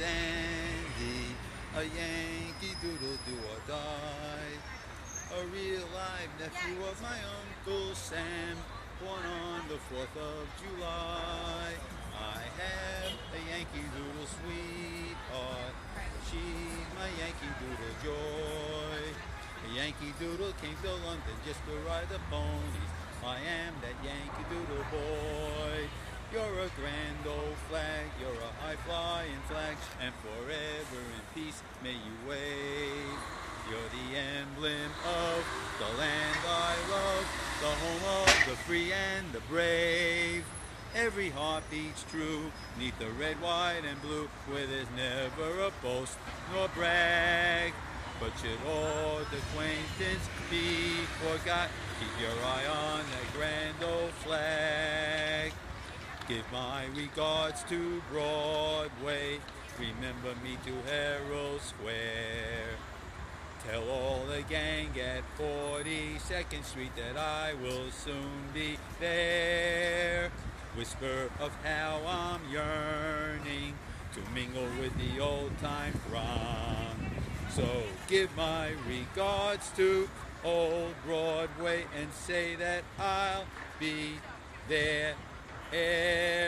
Dandy, a Yankee Doodle do or die. A real live nephew of my Uncle Sam, born on the 4th of July. I have a Yankee Doodle sweetheart, she's my Yankee Doodle joy. A Yankee Doodle came to London just to ride the ponies. I am that Yankee Doodle boy. Grand old flag, you're a high flying flag, and forever in peace may you wave. You're the emblem of the land I love, the home of the free and the brave. Every heart beats true, neath the red, white, and blue, where there's never a boast nor brag. But should old acquaintance be forgot, keep your eye on Give my regards to Broadway, remember me to Herald Square. Tell all the gang at 42nd Street that I will soon be there. Whisper of how I'm yearning to mingle with the old time throng. So give my regards to old Broadway and say that I'll be there long.